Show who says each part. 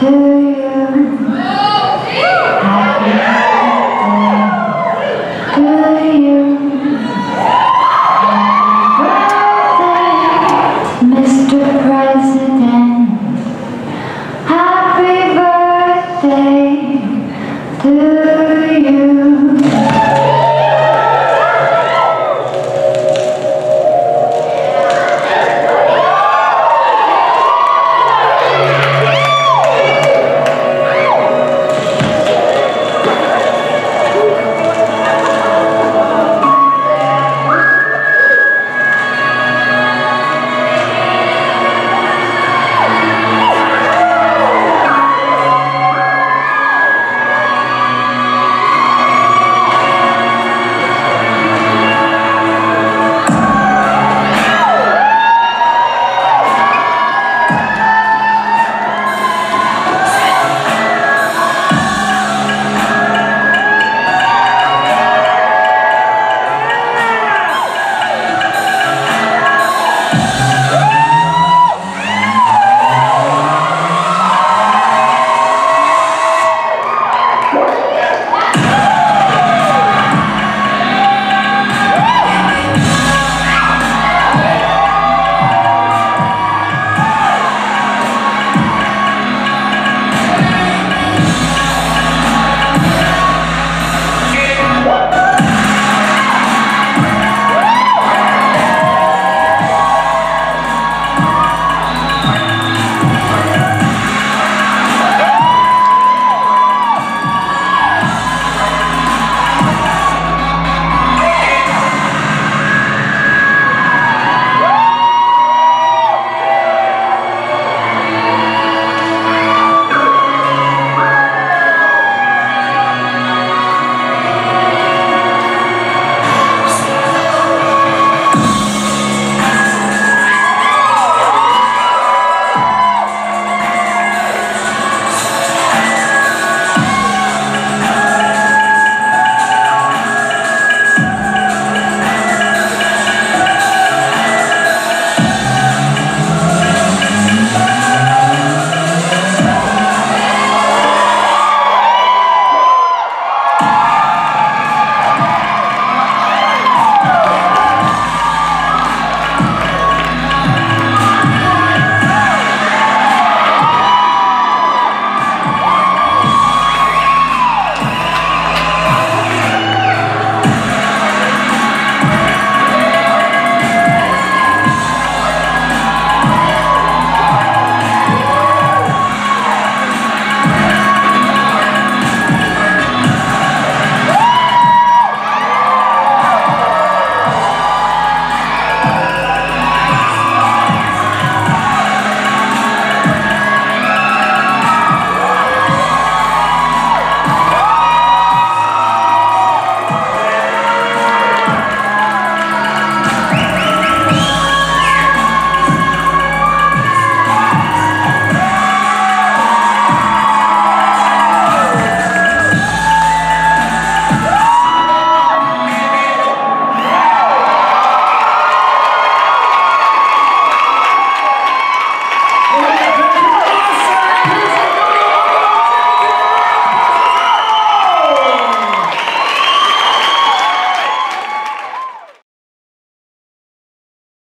Speaker 1: to you. can you.